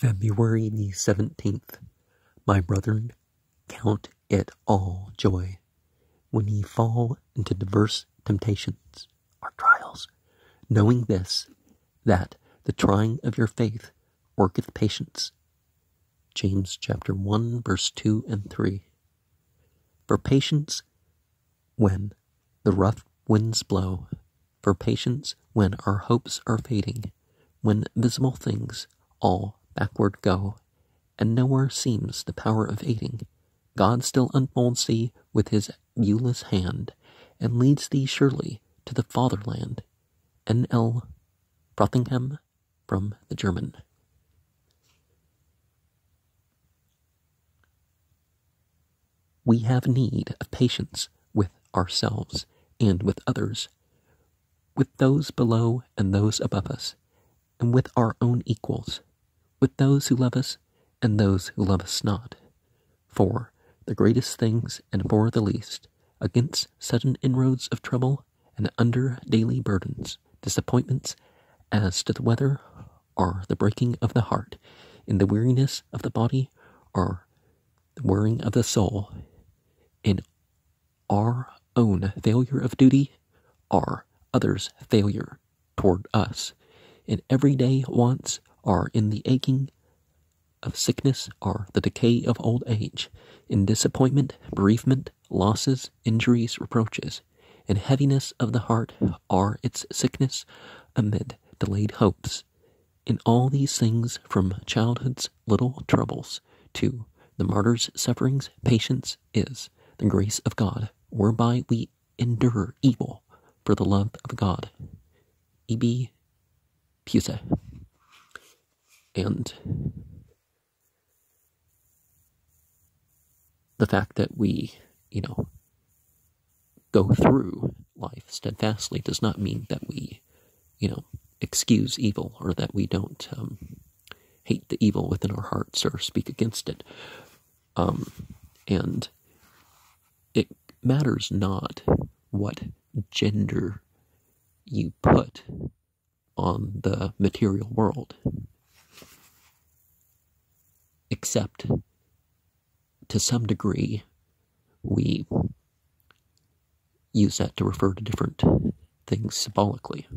February the 17th. My brethren, count it all joy when ye fall into diverse temptations or trials, knowing this, that the trying of your faith worketh patience. James chapter 1, verse 2 and 3. For patience when the rough winds blow, for patience when our hopes are fading, when visible things all backward go, and nowhere seems the power of aiding. God still unfolds thee with his viewless hand, and leads thee surely to the fatherland. N. L. Frothingham from the German. We have need of patience with ourselves and with others, with those below and those above us, and with our own equals with those who love us and those who love us not. For the greatest things and for the least, against sudden inroads of trouble and under daily burdens, disappointments as to the weather, are the breaking of the heart, in the weariness of the body, are the wearing of the soul, in our own failure of duty, are others' failure toward us, in everyday wants are in the aching of sickness, are the decay of old age, in disappointment, bereavement, losses, injuries, reproaches, in heaviness of the heart are its sickness amid delayed hopes. In all these things, from childhood's little troubles to the martyr's sufferings, patience is the grace of God, whereby we endure evil for the love of God. E.B. Pusey and the fact that we, you know, go through life steadfastly does not mean that we, you know, excuse evil or that we don't um, hate the evil within our hearts or speak against it. Um, and it matters not what gender you put on the material world except to some degree we use that to refer to different things symbolically.